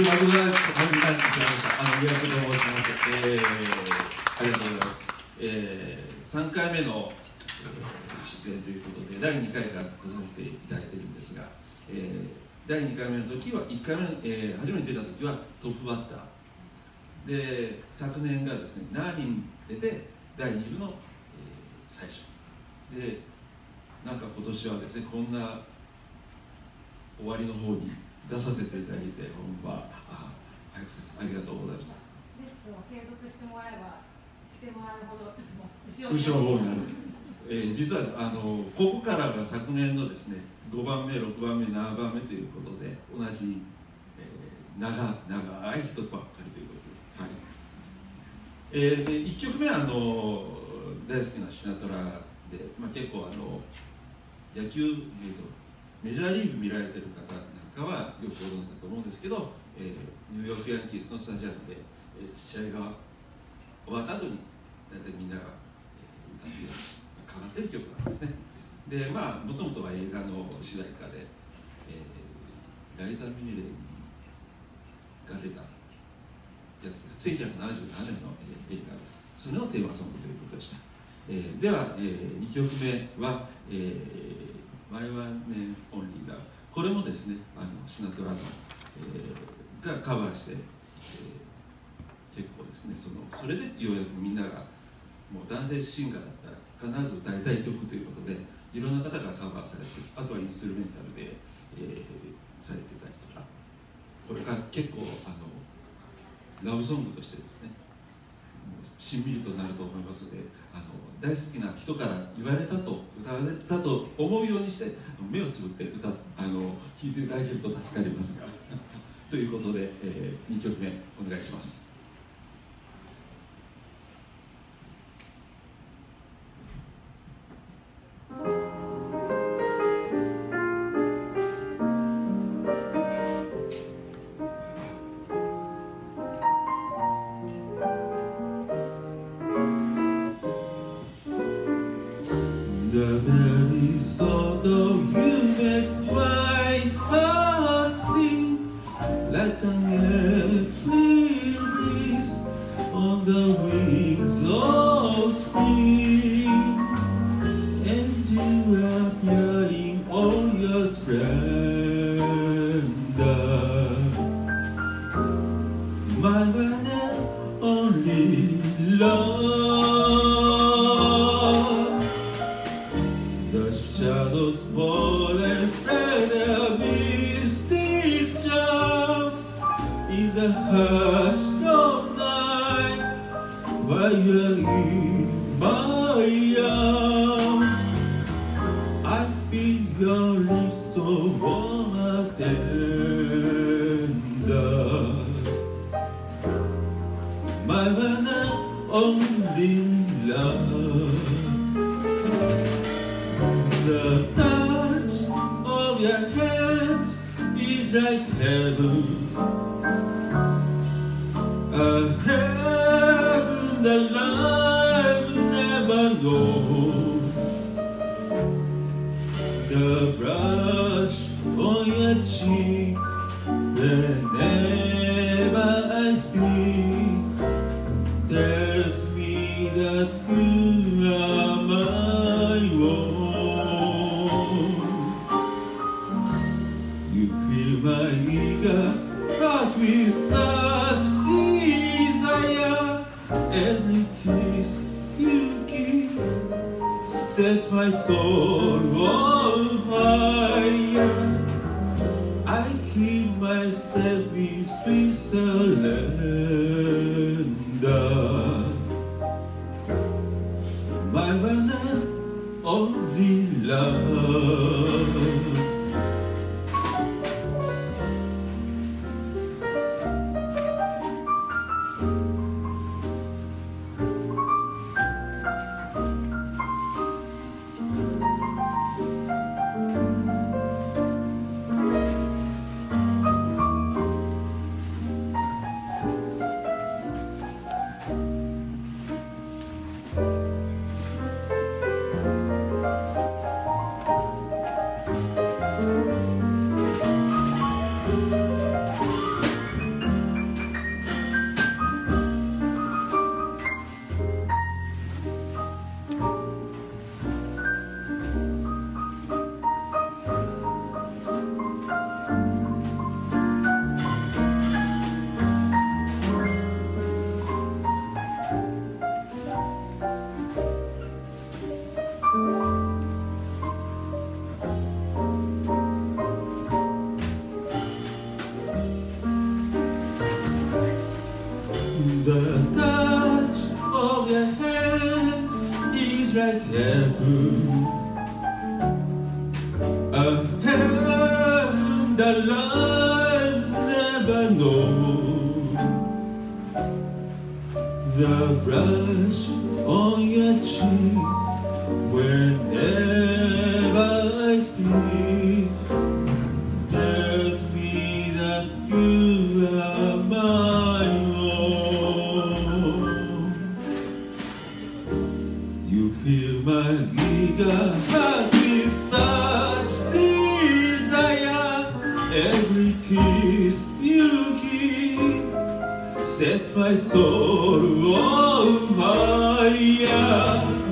グラグラ感じたんですあの、宮古と申します。えー、ありがとうございます。えー、3回目の、えー、出演ということで、第2回から出させていただいてるんですが、えー、第2回目の時は、1回目、えー、初めて出た時はトップバッター。で、昨年がですね、7人出て、第2部の、えー、最初。で、なんか今年はですね、こんな終わりの方に出させていただいて本番あありがとうございました。レッスンを継続してもらえばしてもらうほど 後ろになる、えー、実はあのここからが昨年のですね5番目6番目7番目ということで同じ、えー、長長い人ばっかりということで、はい。えー、1曲目はあの大好きなシナトラで、まあ、結構あの野球、えーとメジャーリーグ見られてる方なんかはよくご存知だと思うんですけど、えー、ニューヨークヤンキースのスタジアムで、えー、試合が終わった後に大体みんなが、えー、歌ってかかってる曲なんですね。でまあもともとは映画の主題歌で、えー、ライザ・ミネレーが出たやつ1977年の、えー、映画です。それのテーマソングということでした、えー、では、えー、2曲目は、えー「マイワンネオンリーラこれもですねあのシナトラの、えー、がカバーして、えー、結構ですねそのそれでようやくみんながもう男性シンガーだったら必ず歌いたい曲ということでいろんな方がカバーされてあとはインストゥルメンタルで、えー、されてたりとか。これが結構あのラブソングとしてですねしんみりとなると思いますのであの大好きな人から言われたと歌われたと思うようにして目をつぶって歌あの聴いていただけると助かりますが ということで、えー、2曲目お願いします。The very thought of you makes my heart sing like an on the wings of spring. And you appear in all your splendor. My one and only love. hush night in my arms. I feel your lips so warm and. My one and only love. The touch of your hand is like heaven. A heaven that never The brush on your cheek Whenever I speak Tells me that you are my own You feel my eager heart with set my soul on fire. I keep myself in Switzerland. My one and only love. Is like heaven. A heaven that life never knows. The brush on your cheek whenever I speak sets my soul on oh fire.